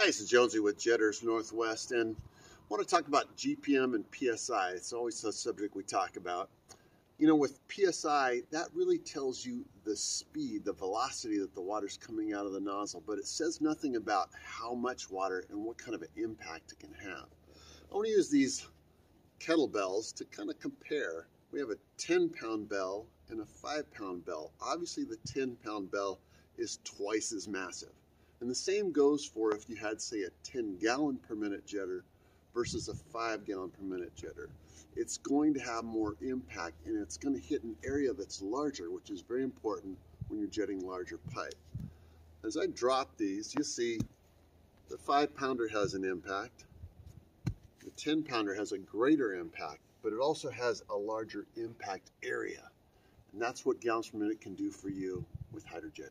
Hi, this is Jonesie with Jetters Northwest, and I want to talk about GPM and PSI. It's always a subject we talk about. You know, with PSI, that really tells you the speed, the velocity that the water's coming out of the nozzle, but it says nothing about how much water and what kind of an impact it can have. I want to use these kettlebells to kind of compare. We have a 10 pound bell and a 5 pound bell. Obviously, the 10 pound bell is twice as massive. And the same goes for if you had, say, a 10 gallon per minute jetter versus a 5 gallon per minute jetter. It's going to have more impact and it's going to hit an area that's larger, which is very important when you're jetting larger pipe. As I drop these, you see the 5 pounder has an impact, the 10 pounder has a greater impact, but it also has a larger impact area. And that's what gallons per minute can do for you with hydrojetting.